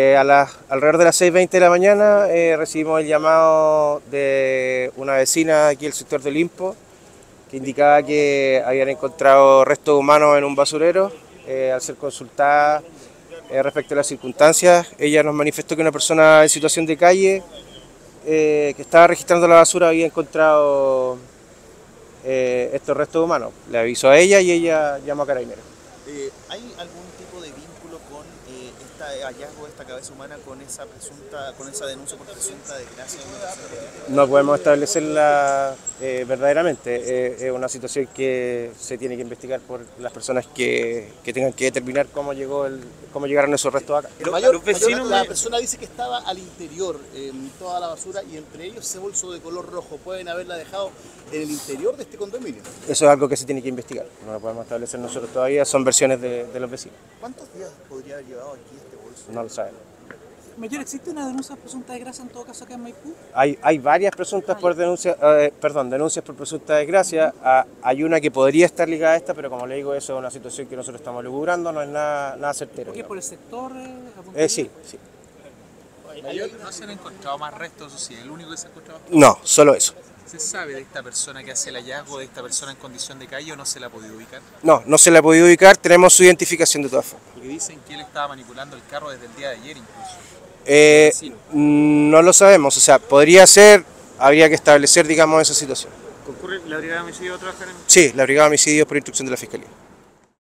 Eh, a alrededor de las 6.20 de la mañana eh, recibimos el llamado de una vecina aquí del sector del Limpo que indicaba que habían encontrado restos humanos en un basurero. Eh, al ser consultada respecto a las circunstancias, ella nos manifestó que una persona en situación de calle que estaba registrando la basura había encontrado estos restos humanos. Le avisó a ella y ella llamó a Carabineros. ¿Hay algún tipo de con este hallazgo de esta cabeza humana con esa presunta, con esa denuncia por presunta desgracia? No podemos establecerla eh, verdaderamente. Eh, es una situación que se tiene que investigar por las personas que, que tengan que determinar cómo llegó el, cómo llegaron esos restos acá. Mayor, mayor, la persona dice que estaba al interior en toda la basura y entre ellos ese bolso de color rojo. ¿Pueden haberla dejado en el interior de este condominio? Eso es algo que se tiene que investigar. No lo podemos establecer nosotros todavía. Son versiones de, de los vecinos. ¿Cuántos días podría haber llevado aquí este bolso? No lo sabemos. Mayor, ¿existe una denuncia presunta desgracia en todo caso acá en Maipú? Hay, hay varias presuntas por denuncia, eh, perdón, denuncias por presunta desgracia. Ah, hay una que podría estar ligada a esta, pero como le digo, eso es una situación que nosotros estamos lugubrando, no es nada, nada certero. ¿Por qué? ¿Por el sector? Eh, eh, sí, sí. ¿No se han encontrado más restos? ¿O sí? ¿El único que se ha encontrado? No, solo eso. ¿Se sabe de esta persona que hace el hallazgo, de esta persona en condición de calle o no se la ha podido ubicar? No, no se la ha podido ubicar, tenemos su identificación de todas formas. Porque dicen que él estaba manipulando el carro desde el día de ayer incluso. Eh, no lo sabemos, o sea, podría ser, habría que establecer, digamos, esa situación. ¿Concurre la brigada de homicidio a trabajar en...? Sí, la brigada de homicidios por instrucción de la Fiscalía.